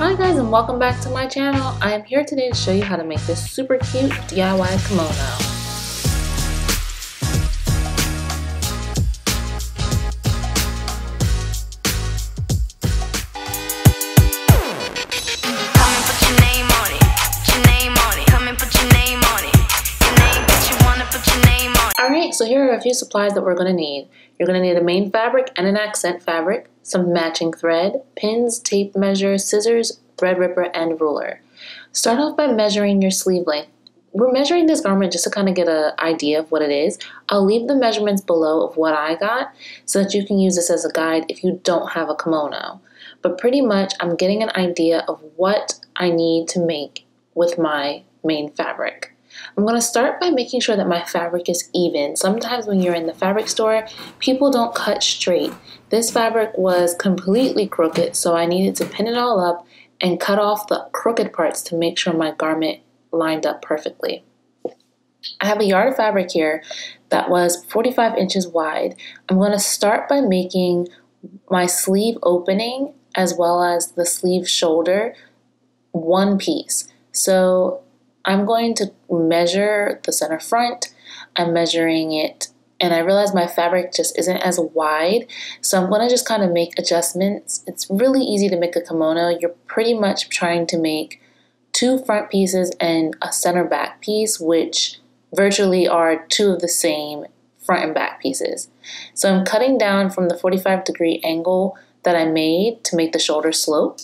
Hi guys and welcome back to my channel. I am here today to show you how to make this super cute DIY kimono. Alright, so here are a few supplies that we're going to need. You're going to need a main fabric and an accent fabric, some matching thread, pins, tape measure, scissors, thread ripper, and ruler. Start off by measuring your sleeve length. We're measuring this garment just to kind of get an idea of what it is. I'll leave the measurements below of what I got so that you can use this as a guide if you don't have a kimono. But pretty much I'm getting an idea of what I need to make with my main fabric. I'm going to start by making sure that my fabric is even. Sometimes when you're in the fabric store, people don't cut straight. This fabric was completely crooked, so I needed to pin it all up and cut off the crooked parts to make sure my garment lined up perfectly. I have a yard of fabric here that was 45 inches wide. I'm going to start by making my sleeve opening as well as the sleeve shoulder one piece. So I'm going to measure the center front. I'm measuring it and I realize my fabric just isn't as wide. So I'm going to just kind of make adjustments. It's really easy to make a kimono. You're pretty much trying to make two front pieces and a center back piece, which virtually are two of the same front and back pieces. So I'm cutting down from the 45 degree angle that I made to make the shoulder slope.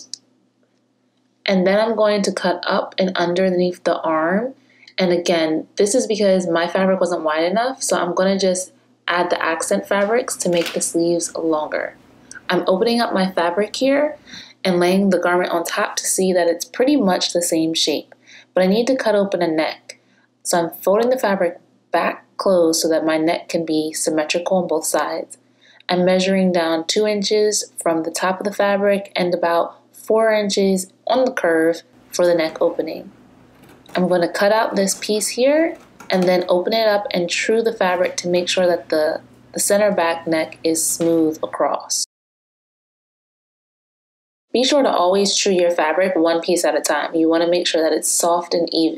And then I'm going to cut up and underneath the arm. And again, this is because my fabric wasn't wide enough, so I'm going to just add the accent fabrics to make the sleeves longer. I'm opening up my fabric here and laying the garment on top to see that it's pretty much the same shape, but I need to cut open a neck. So I'm folding the fabric back closed so that my neck can be symmetrical on both sides. I'm measuring down 2 inches from the top of the fabric and about 4 inches on the curve for the neck opening. I'm going to cut out this piece here and then open it up and true the fabric to make sure that the, the center back neck is smooth across. Be sure to always true your fabric one piece at a time. You want to make sure that it's soft and even.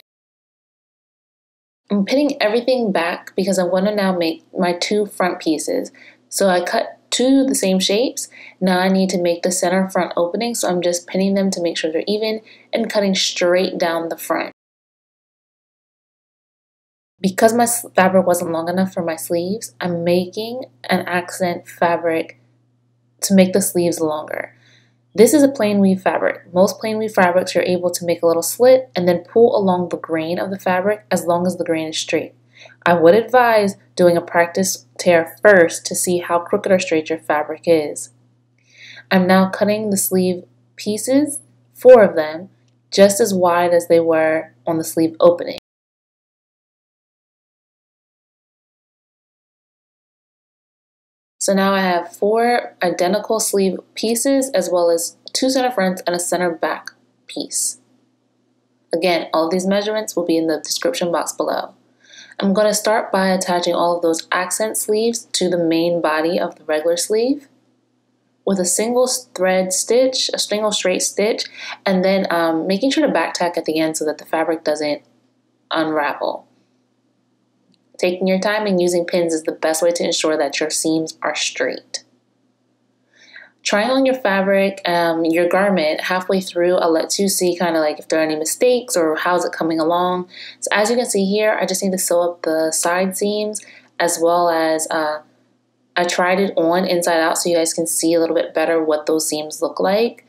I'm pinning everything back because I want to now make my two front pieces. So I cut two the same shapes. Now I need to make the center front opening, so I'm just pinning them to make sure they're even and cutting straight down the front. Because my fabric wasn't long enough for my sleeves, I'm making an accent fabric to make the sleeves longer. This is a plain weave fabric. Most plain weave fabrics you're able to make a little slit and then pull along the grain of the fabric as long as the grain is straight. I would advise doing a practice tear first to see how crooked or straight your fabric is. I'm now cutting the sleeve pieces, four of them, just as wide as they were on the sleeve opening. So now I have four identical sleeve pieces as well as two center fronts and a center back piece. Again, all these measurements will be in the description box below. I'm going to start by attaching all of those accent sleeves to the main body of the regular sleeve with a single thread stitch, a single straight stitch, and then um, making sure to back tack at the end so that the fabric doesn't unravel. Taking your time and using pins is the best way to ensure that your seams are straight. Trying on your fabric, um, your garment halfway through, I'll let you see kind of like if there are any mistakes or how's it coming along. So as you can see here, I just need to sew up the side seams as well as uh, I tried it on inside out so you guys can see a little bit better what those seams look like.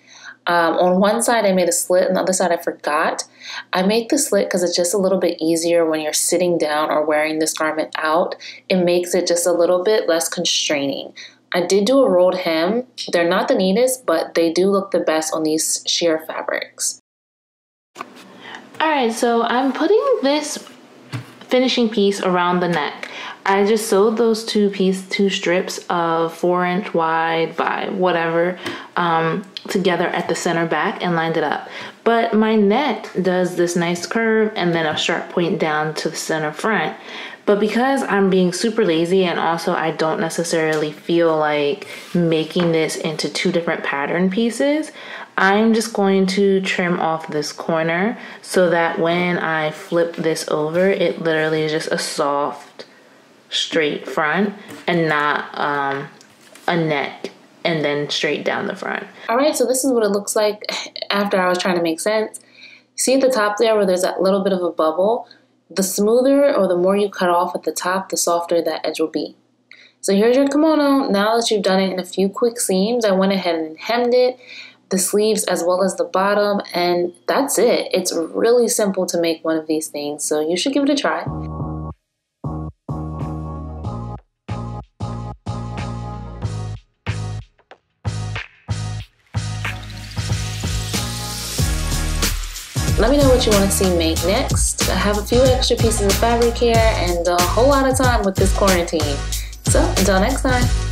Um, on one side I made a slit, and the other side I forgot. I make the slit because it's just a little bit easier when you're sitting down or wearing this garment out. It makes it just a little bit less constraining. I did do a rolled hem. They're not the neatest, but they do look the best on these sheer fabrics. Alright, so I'm putting this finishing piece around the neck. I just sewed those two piece two strips of four inch wide by whatever um, together at the center back and lined it up. But my neck does this nice curve and then a sharp point down to the center front. But because I'm being super lazy and also I don't necessarily feel like making this into two different pattern pieces, I'm just going to trim off this corner so that when I flip this over, it literally is just a soft, straight front and not um, a neck and then straight down the front. All right, so this is what it looks like after I was trying to make sense. See at the top there where there's that little bit of a bubble? The smoother or the more you cut off at the top, the softer that edge will be. So here's your kimono. Now that you've done it in a few quick seams, I went ahead and hemmed it, the sleeves as well as the bottom, and that's it. It's really simple to make one of these things, so you should give it a try. Let me know what you want to see made next. I have a few extra pieces of fabric here and a whole lot of time with this quarantine. So until next time.